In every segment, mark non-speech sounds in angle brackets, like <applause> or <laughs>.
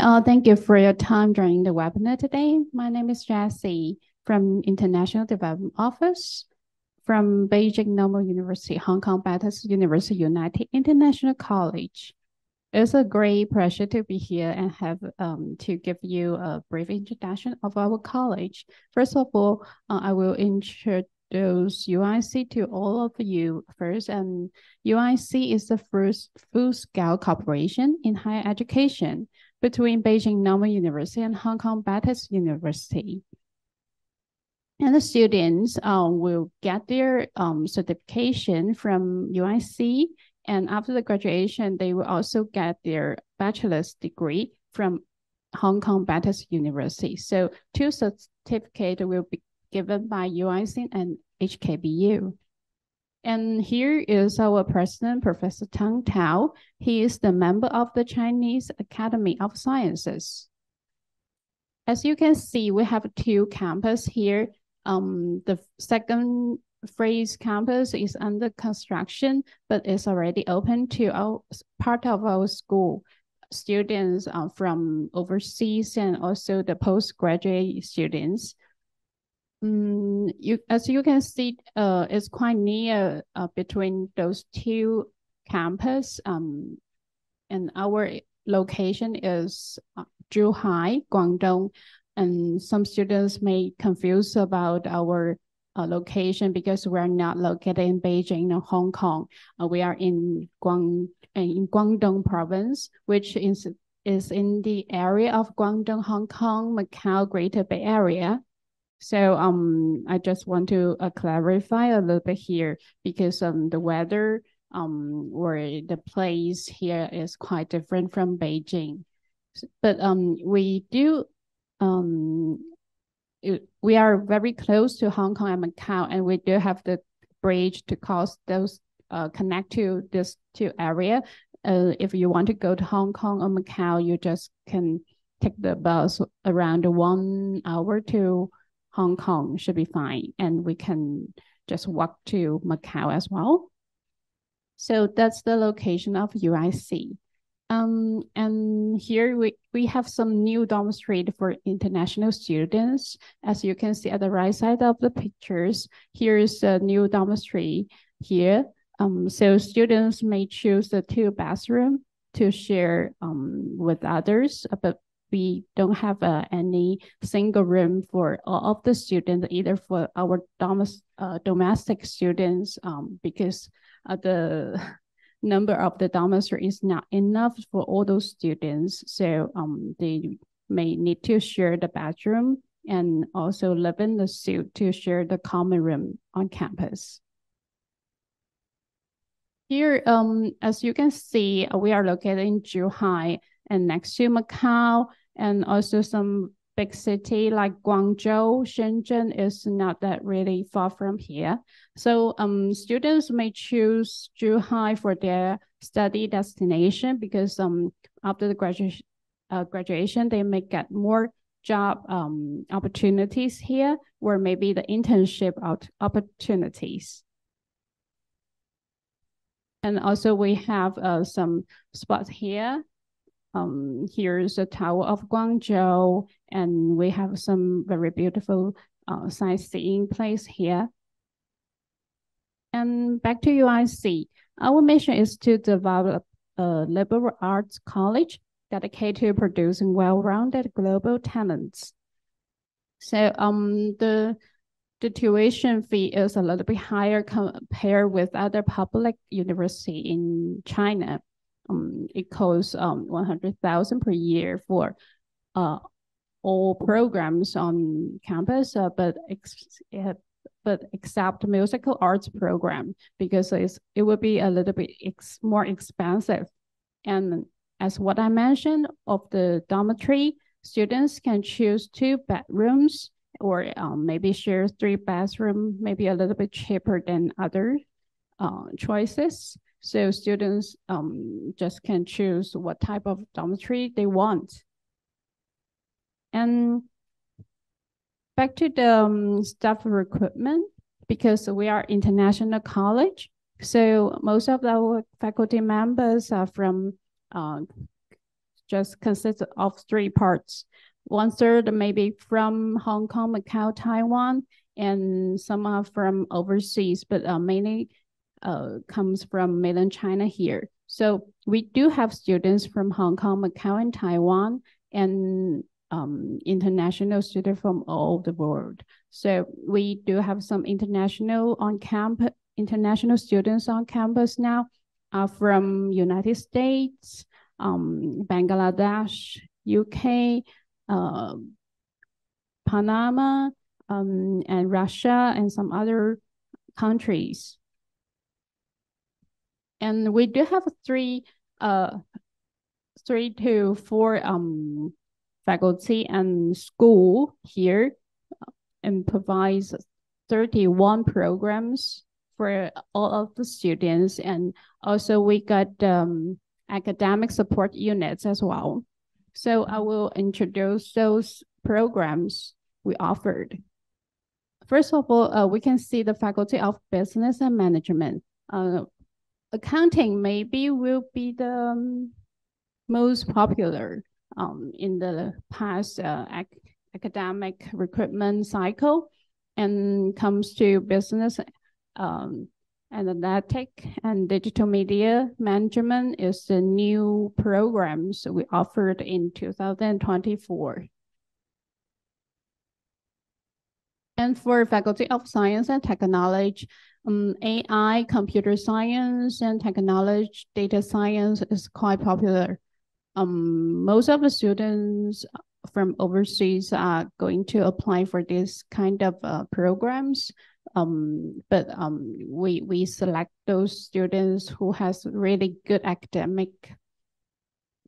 All. Thank you for your time during the webinar today. My name is Jessie from International Development Office from Beijing Normal University, Hong Kong Baptist University United International College. It's a great pleasure to be here and have um, to give you a brief introduction of our college. First of all, uh, I will introduce UIC to all of you first. And UIC is the first full-scale cooperation in higher education between Beijing Normal University and Hong Kong Baptist University. And the students um, will get their um, certification from UIC. And after the graduation, they will also get their bachelor's degree from Hong Kong Baptist University. So two certificates will be given by UIC and HKBU. And here is our president, Professor Tang Tao. He is the member of the Chinese Academy of Sciences. As you can see, we have two campus here. Um, the second phase campus is under construction, but it's already open to our part of our school students uh, from overseas and also the postgraduate students. Um, you, as you can see, uh, it's quite near uh, between those two campus. Um, and our location is uh, Zhuhai, Guangdong. And some students may confuse about our uh, location because we're not located in Beijing or Hong Kong. Uh, we are in Guang in Guangdong province, which is is in the area of Guangdong, Hong Kong, Macau, Greater Bay Area. So um, I just want to uh, clarify a little bit here because um, the weather um, or the place here is quite different from Beijing. But um, we do um, it, we are very close to Hong Kong and Macau, and we do have the bridge to cross those uh, connect to this two area. Uh, if you want to go to Hong Kong or Macau, you just can take the bus around one hour to Hong Kong should be fine. And we can just walk to Macau as well. So that's the location of UIC. Um, and here we, we have some new dormitory for international students. As you can see at the right side of the pictures, here's a new dormitory here. Um, so students may choose the two bathroom to share um, with others, but we don't have uh, any single room for all of the students, either for our domes uh, domestic students, um, because uh, the <laughs> number of the dormitory is not enough for all those students. So um, they may need to share the bathroom and also live in the suite to share the common room on campus. Here, um, as you can see, we are located in Zhuhai, and next to Macau and also some big city like Guangzhou, Shenzhen is not that really far from here. So um, students may choose Zhuhai for their study destination because um, after the graduation, uh, graduation, they may get more job um, opportunities here or maybe the internship opportunities. And also we have uh, some spots here um, here's the Tower of Guangzhou, and we have some very beautiful uh, sightseeing place here. And back to UIC, our mission is to develop a liberal arts college dedicated to producing well-rounded global talents. So um, the the tuition fee is a little bit higher compared with other public university in China um, it costs um, 100,000 per year for uh, all programs on campus, uh, but ex uh, but except musical arts program because it's, it would be a little bit ex more expensive. And as what I mentioned of the dormitory, students can choose two bedrooms or um, maybe share three bathroom, maybe a little bit cheaper than other uh, choices. So students um, just can choose what type of dormitory they want. And back to the um, staff recruitment, because we are international college, so most of our faculty members are from uh, just consists of three parts. One third maybe from Hong Kong, Macau, Taiwan, and some are from overseas, but uh, mainly uh, comes from mainland China here. So we do have students from Hong Kong, Macau, and Taiwan, and um, international students from all the world. So we do have some international on campus, international students on campus now uh, from United States, um, Bangladesh, UK, uh, Panama, um, and Russia, and some other countries. And we do have three, uh, three to four um, faculty and school here and provides 31 programs for all of the students. And also we got um, academic support units as well. So I will introduce those programs we offered. First of all, uh, we can see the Faculty of Business and Management. Uh, accounting maybe will be the um, most popular um, in the past uh, ac academic recruitment cycle and comes to business um, analytic and digital media management is the new programs we offered in 2024. And for Faculty of Science and Technology, um, AI, computer science, and technology, data science is quite popular um, most of the students from overseas are going to apply for this kind of uh, programs. Um, but um, we we select those students who has really good academic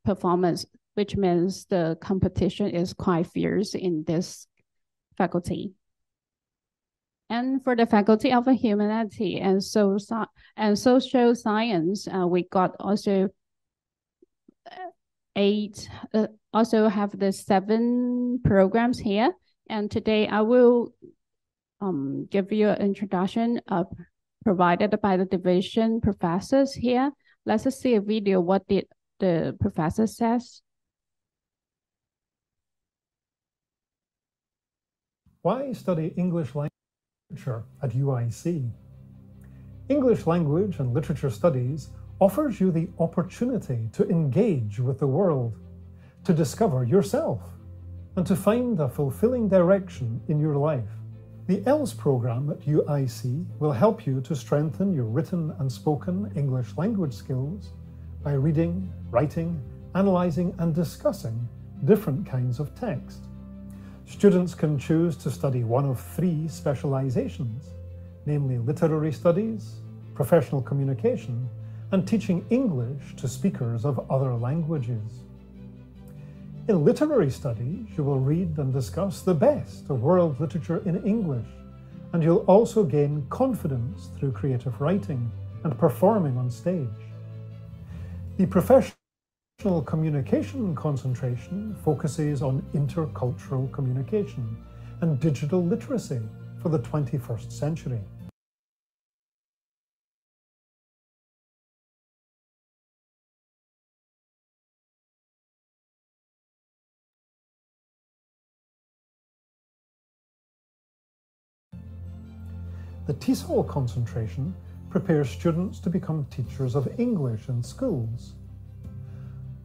performance, which means the competition is quite fierce in this faculty. And for the Faculty of Humanity and so and Social Science, uh, we got also eight, uh, also have the seven programs here. And today I will um, give you an introduction of provided by the division professors here. Let's see a video. What did the professor says? Why study English literature at UIC? English language and literature studies offers you the opportunity to engage with the world, to discover yourself, and to find a fulfilling direction in your life. The ELS program at UIC will help you to strengthen your written and spoken English language skills by reading, writing, analysing, and discussing different kinds of text. Students can choose to study one of three specializations, namely literary studies, professional communication, and teaching English to speakers of other languages. In literary studies, you will read and discuss the best of world literature in English, and you'll also gain confidence through creative writing and performing on stage. The professional communication concentration focuses on intercultural communication and digital literacy for the 21st century. The TESOL concentration prepares students to become teachers of English in schools.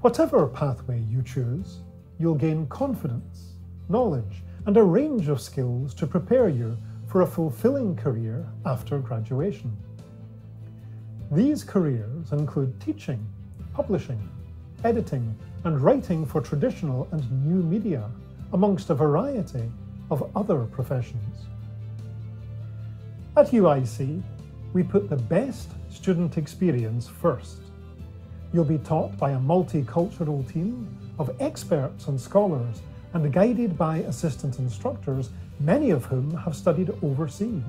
Whatever pathway you choose, you'll gain confidence, knowledge, and a range of skills to prepare you for a fulfilling career after graduation. These careers include teaching, publishing, editing, and writing for traditional and new media, amongst a variety of other professions. At UIC, we put the best student experience first. You'll be taught by a multicultural team of experts and scholars and guided by assistant instructors, many of whom have studied overseas.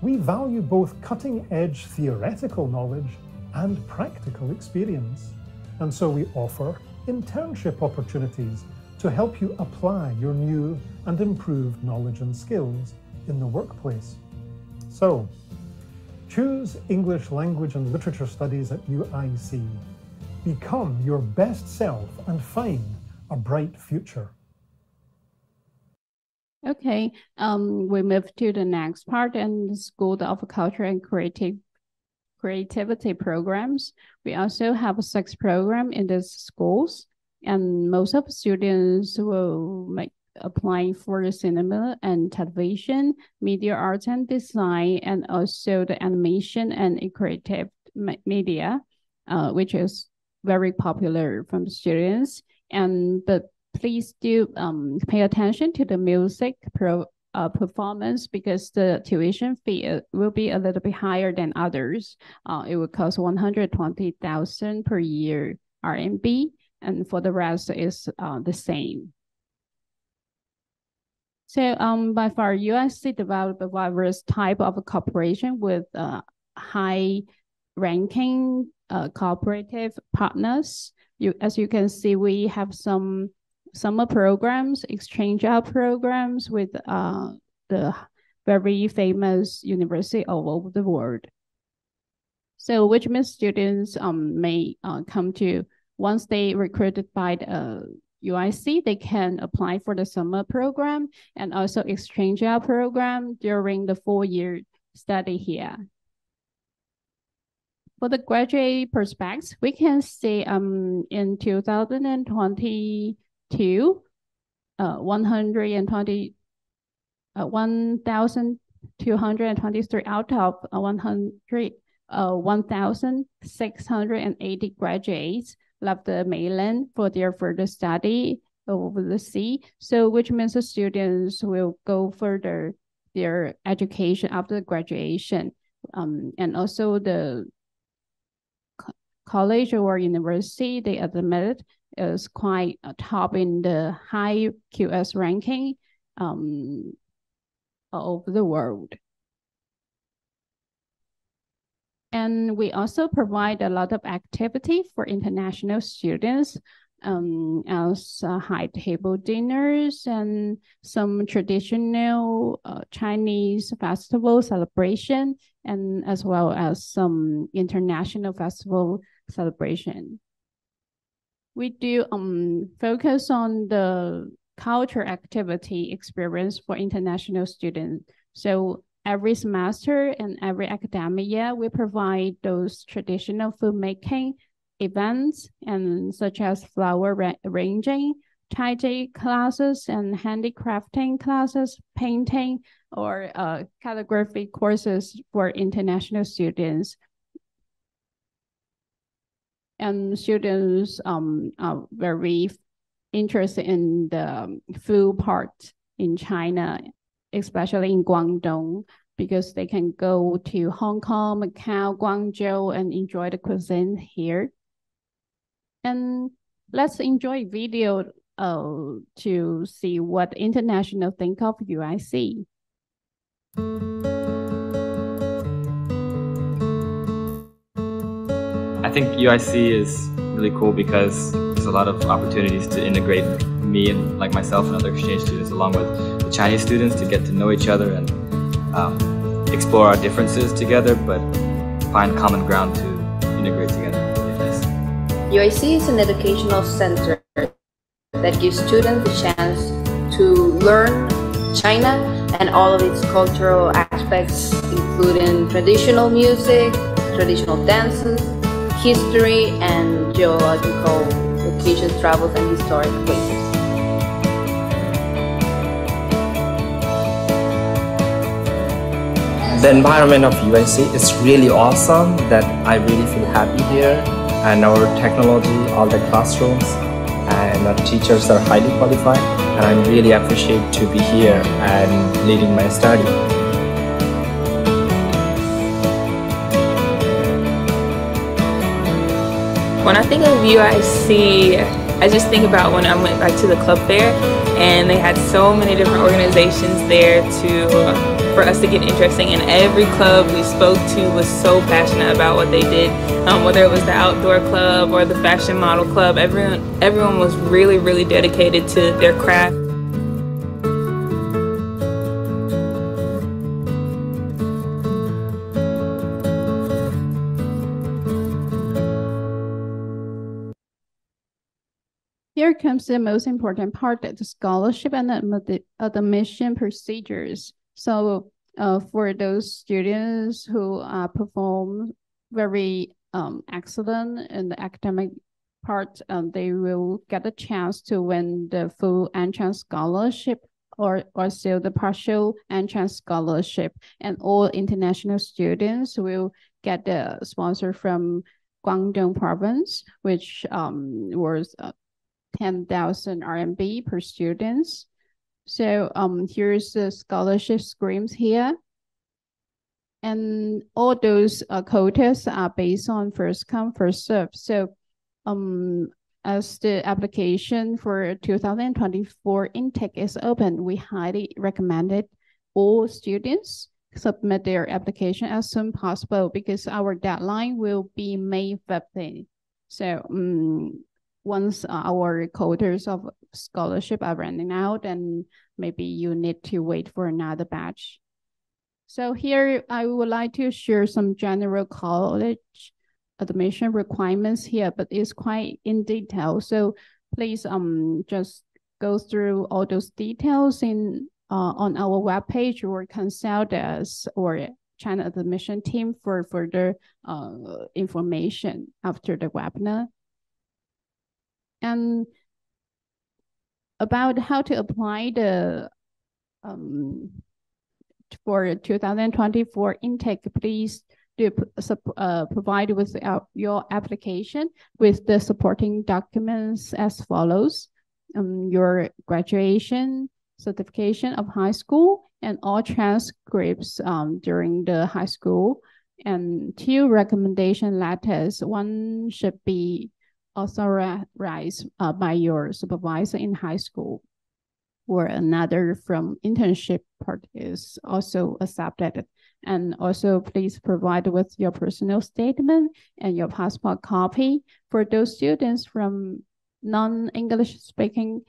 We value both cutting edge theoretical knowledge and practical experience, and so we offer internship opportunities to help you apply your new and improved knowledge and skills in the workplace. So, choose English Language and Literature Studies at UIC. Become your best self and find a bright future. Okay, um, we move to the next part and the School of Culture and Creative Creativity programs. We also have a six program in the schools, and most of the students will make applying for the cinema and television, media arts and design, and also the animation and creative media, uh, which is very popular from students. And but please do um, pay attention to the music pro uh, performance because the tuition fee uh, will be a little bit higher than others. Uh, it will cost 120,000 per year RMB, and for the rest is uh, the same. So um, by far, USC developed various type of cooperation with uh, high ranking uh, cooperative partners. You, as you can see, we have some summer programs, exchange out programs with uh, the very famous university all over the world. So which means students um, may uh, come to, once they recruited by the UIC, they can apply for the summer program and also exchange out program during the four-year study here. For the graduate prospects, we can see um in 2022, uh, 120, uh, 1,223 out of uh, 100, uh, 1,680 graduates left the mainland for their further study over the sea. So which means the students will go further their education after graduation. Um, and also the college or university they admitted is quite top in the high QS ranking um, of the world. And we also provide a lot of activity for international students um, as uh, high table dinners and some traditional uh, Chinese festival celebration, and as well as some international festival celebration. We do um, focus on the culture activity experience for international students. So every semester and every academic year, we provide those traditional filmmaking events and such as flower arranging, taiji classes and handicrafting classes, painting, or uh, calligraphy courses for international students. And students um, are very interested in the food part in China especially in Guangdong, because they can go to Hong Kong, Macau, Guangzhou, and enjoy the cuisine here. And let's enjoy video uh, to see what international think of UIC. I think UIC is really cool because there's a lot of opportunities to integrate me and like myself and other exchange students along with the Chinese students to get to know each other and um, explore our differences together, but find common ground to integrate together. UIC is an educational center that gives students the chance to learn China and all of its cultural aspects, including traditional music, traditional dances, history, and geological locations, travels, and historic places. The environment of UIC is really awesome that I really feel happy here and our technology, all the classrooms and our teachers are highly qualified and I'm really appreciate to be here and leading my study. When I think of UIC, I just think about when I went back to the club fair and they had so many different organizations there to for us to get interesting. And every club we spoke to was so passionate about what they did, um, whether it was the outdoor club or the fashion model club. Everyone, everyone was really, really dedicated to their craft. here comes the most important part, the scholarship and the admission procedures. So uh, for those students who uh, perform very um, excellent in the academic part, um, they will get a chance to win the full entrance scholarship or also the partial entrance scholarship. And all international students will get the sponsor from Guangdong province, which um, was uh, 10,000 RMB per students. So um, here's the scholarship schemes here. And all those uh, quotas are based on first come, first serve. So um, as the application for 2024 intake is open, we highly recommend it all students submit their application as soon as possible because our deadline will be May 15th. So um, once our quotas of scholarship are running out, then maybe you need to wait for another batch. So here I would like to share some general college admission requirements here, but it's quite in detail. So please um just go through all those details in uh, on our webpage or consult us or China admission team for further uh, information after the webinar. And about how to apply the um, for 2024 intake, please do uh, provide with your application with the supporting documents as follows. Um, your graduation certification of high school and all transcripts um, during the high school and two recommendation letters. One should be authorized uh, by your supervisor in high school or another from internship part is also accepted. And also please provide with your personal statement and your passport copy for those students from non-English speaking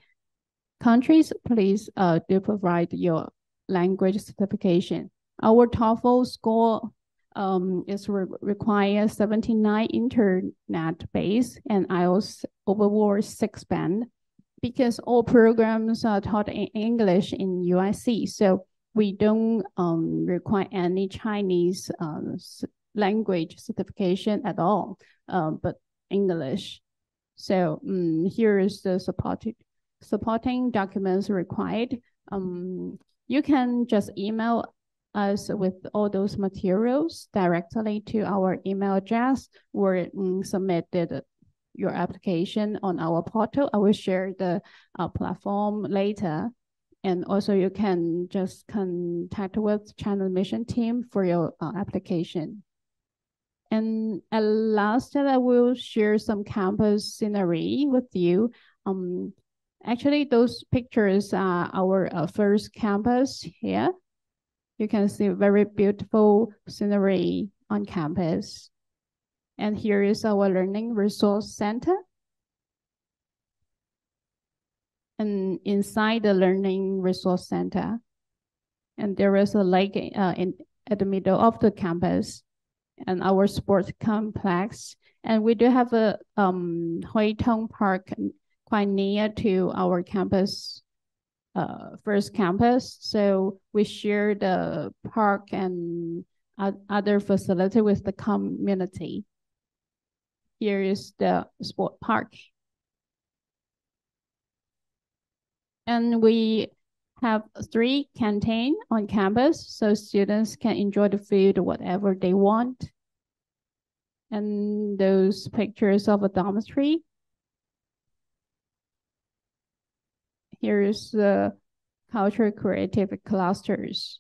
countries, please uh, do provide your language certification. Our TOEFL score um, is re require 79 internet base and IELTS overall six band because all programs are taught in English in UIC. So we don't um, require any Chinese uh, language certification at all, uh, but English. So um, here is the supported supporting documents required, um, you can just email us with all those materials directly to our email address or um, submit your application on our portal. I will share the uh, platform later. And also you can just contact with China Admission team for your uh, application. And at last, I will share some campus scenery with you. Um, Actually, those pictures are our uh, first campus here. You can see very beautiful scenery on campus. And here is our Learning Resource Center. And inside the Learning Resource Center, and there is a lake uh, in at the middle of the campus and our sports complex. And we do have a um, Hui Tong Park quite near to our campus, uh, first campus. So we share the park and other facility with the community. Here is the sport park. And we have three canteen on campus, so students can enjoy the food whatever they want. And those pictures of a dormitory Here's the culture creative clusters.